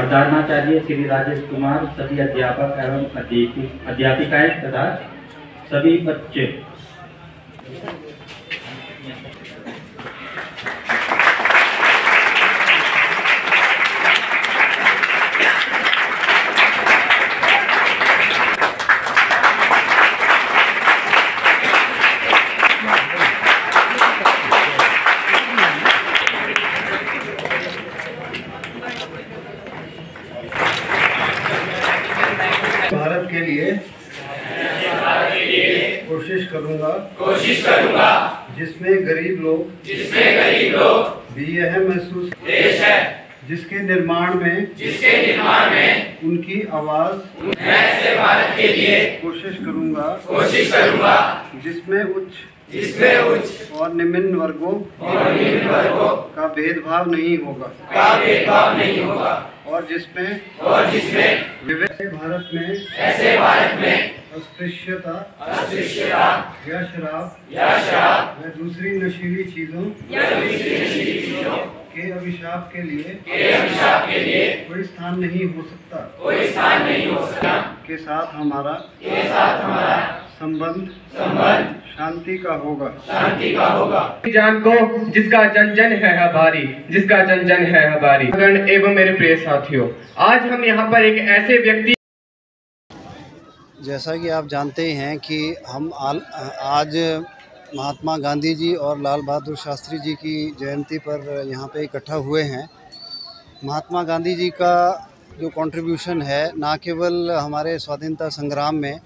प्रधानाचार्य श्री राजेश कुमार सभी अध्यापक एवं अध्यापिकाएँ तथा सभी बच्चे। भारत के लिए कोशिश करूँगा कोशिश करूँगा जिसमें गरीब लोग जिसमें गरीब लोग भी यह महसूस। देश है। जिसके निर्माण में जिसके निर्माण में उनकी आवाज़ मैं से भारत के लिए कोशिश करूँगा। कोशिश करूँगा। जिसमें उच्च जिसमें उच्च और निम्न वर्गों और निम्न वर्गों का भेदभाव नहीं होगा। का भेदभाव नहीं होगा। और जिसमें और जिसमें विविध भारत में ऐसे भारत में अस्पृश्यता अस्पृश्यता या शराब या शराब व दूसरी नशीली चीज़ों या दूसरी नशीली चीज़ों के अभिशाप के लिए के अभिशाप के लिए कोई स्थान नहीं हो सकता। कोई स्थान नहीं हो सकता। के साथ हमारा के साथ हमारा संबंध। संबंध। शांति का होगा। शांति का होगा। जान को जिसका जन जन है हमारी जिसका जन जन है हमारी गण एवं मेरे प्रिय साथियों आज हम यहाँ पर एक ऐसे व्यक्ति जैसा कि आप जानते ही हैं कि हम आल, आज महात्मा गांधी जी और लाल बहादुर शास्त्री जी की जयंती पर यहाँ पे इकट्ठा हुए हैं। महात्मा गांधी जी का जो कंट्रीब्यूशन है ना केवल हमारे स्वाधीनता संग्राम में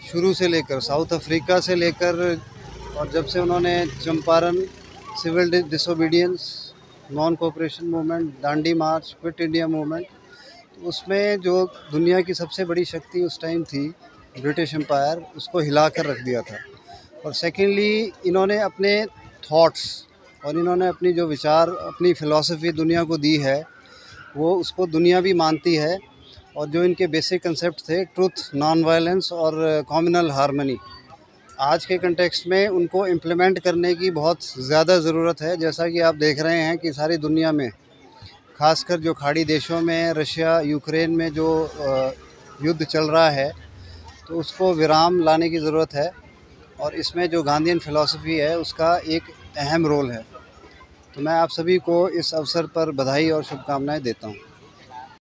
शुरू से लेकर, साउथ अफ्रीका से लेकर, और जब से उन्होंने Champaran civil disobedience non cooperation movement Dandi march quit India movement उसमें जो दुनिया की सबसे बड़ी शक्ति उस टाइम थी ब्रिटिश एम्पायर उसको हिला कर रख दिया था। और सेकेंडली इन्होंने अपने थॉट्स और इन्होंने अपनी जो विचार, अपनी फ़िलासफ़ी दुनिया को दी है, वो उसको दुनिया भी मानती है और जो इनके बेसिक कंसेप्ट थे ट्रुथ नॉन वायलेंस और कॉम्युनल हारमनी आज के कंटेक्स्ट में उनको इम्प्लीमेंट करने की बहुत ज़्यादा ज़रूरत है। जैसा कि आप देख रहे हैं कि सारी दुनिया में, खासकर जो खाड़ी देशों में, रशिया, यूक्रेन में जो युद्ध चल रहा है तो उसको विराम लाने की ज़रूरत है। और इसमें जो गांधीयन फ़िलासफ़ी है, उसका एक अहम रोल है। तो मैं आप सभी को इस अवसर पर बधाई और शुभकामनाएँ देता हूँ।